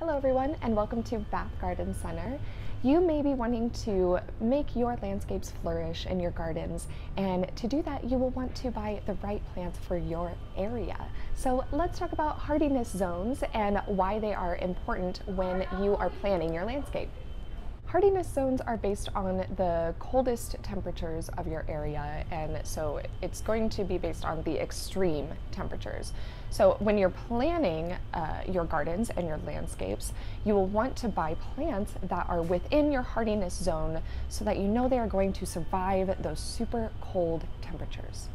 Hello everyone and welcome to Bath Garden Center. You may be wanting to make your landscapes flourish in your gardens and to do that you will want to buy the right plants for your area. So let's talk about hardiness zones and why they are important when you are planning your landscape. Hardiness zones are based on the coldest temperatures of your area, and so it's going to be based on the extreme temperatures. So when you're planning uh, your gardens and your landscapes, you will want to buy plants that are within your hardiness zone so that you know they are going to survive those super cold temperatures.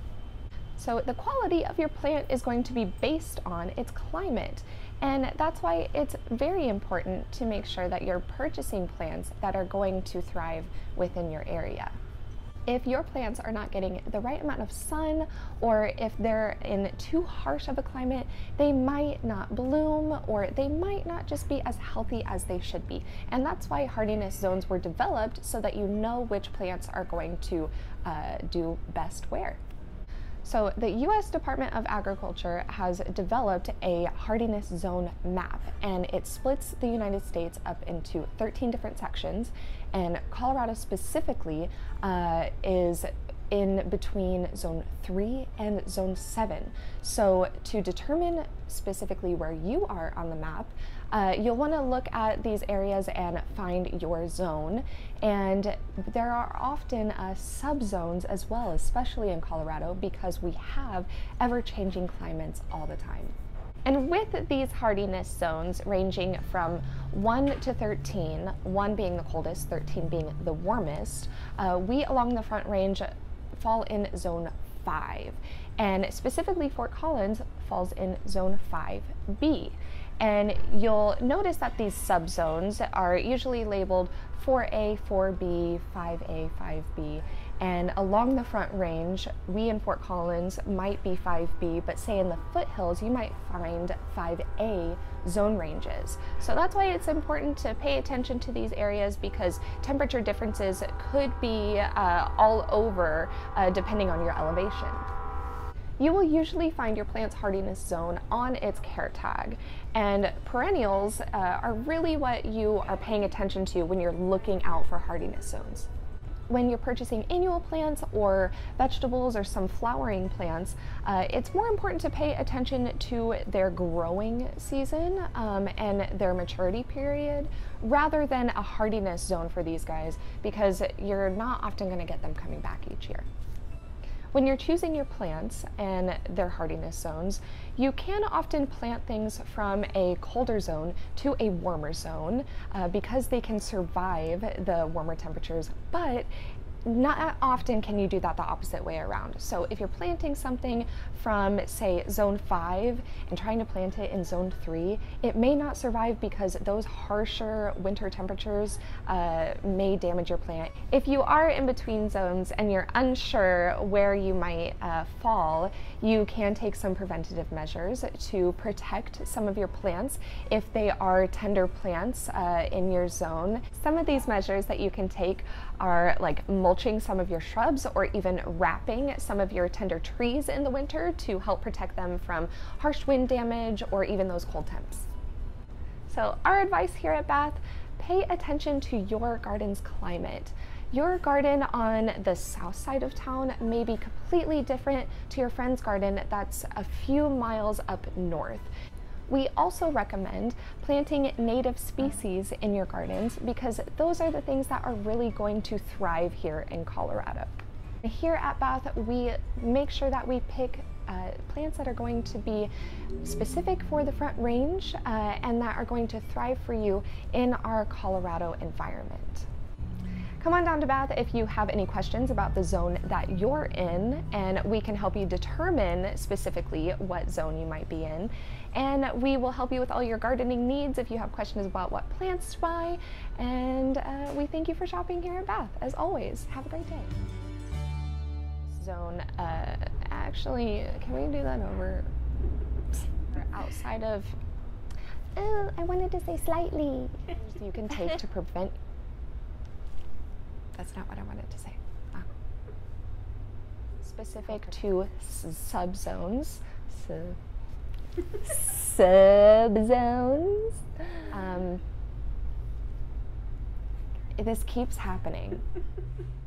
So the quality of your plant is going to be based on its climate. And that's why it's very important to make sure that you're purchasing plants that are going to thrive within your area. If your plants are not getting the right amount of sun or if they're in too harsh of a climate, they might not bloom or they might not just be as healthy as they should be. And that's why hardiness zones were developed so that you know which plants are going to uh, do best where. So the U.S. Department of Agriculture has developed a hardiness zone map, and it splits the United States up into 13 different sections, and Colorado specifically uh, is in between zone 3 and zone 7. So to determine specifically where you are on the map, uh, you'll want to look at these areas and find your zone. And there are often uh, subzones as well, especially in Colorado, because we have ever-changing climates all the time. And with these hardiness zones ranging from 1 to 13, 1 being the coldest, 13 being the warmest, uh, we along the Front Range fall in zone 5. And specifically Fort Collins falls in zone 5B. And you'll notice that these subzones are usually labeled 4A, 4B, 5A, 5B. And along the front range, we in Fort Collins might be 5B, but say in the foothills, you might find 5A zone ranges. So that's why it's important to pay attention to these areas because temperature differences could be uh, all over uh, depending on your elevation you will usually find your plant's hardiness zone on its care tag. And perennials uh, are really what you are paying attention to when you're looking out for hardiness zones. When you're purchasing annual plants or vegetables or some flowering plants, uh, it's more important to pay attention to their growing season um, and their maturity period rather than a hardiness zone for these guys because you're not often going to get them coming back each year. When you're choosing your plants and their hardiness zones, you can often plant things from a colder zone to a warmer zone uh, because they can survive the warmer temperatures, but not often can you do that the opposite way around. So if you're planting something from say zone 5 and trying to plant it in zone 3, it may not survive because those harsher winter temperatures uh, may damage your plant. If you are in between zones and you're unsure where you might uh, fall, you can take some preventative measures to protect some of your plants if they are tender plants uh, in your zone. Some of these measures that you can take are like mulching some of your shrubs or even wrapping some of your tender trees in the winter to help protect them from harsh wind damage or even those cold temps. So our advice here at Bath, pay attention to your garden's climate. Your garden on the south side of town may be completely different to your friend's garden that's a few miles up north. We also recommend planting native species in your gardens because those are the things that are really going to thrive here in Colorado. Here at Bath, we make sure that we pick uh, plants that are going to be specific for the front range uh, and that are going to thrive for you in our Colorado environment. Come on down to Bath if you have any questions about the zone that you're in, and we can help you determine specifically what zone you might be in. And we will help you with all your gardening needs if you have questions about what plants to buy. And uh, we thank you for shopping here at Bath, as always. Have a great day. Zone, uh, actually, can we do that over outside of Oh, I wanted to say slightly. you can take to prevent that's not what I wanted to say. Ah. Specific to subzones. Sub subzones. Um, this keeps happening.